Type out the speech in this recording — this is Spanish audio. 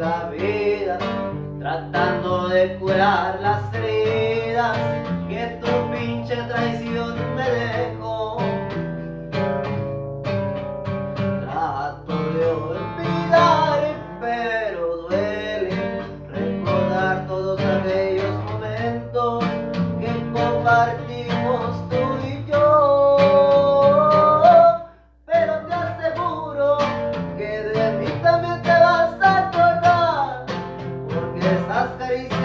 la vida, tratando de curar las heridas que tu pinche traición me dejó. Trato de olvidar, pero duele recordar todos aquellos momentos que compartimos. एहसास करी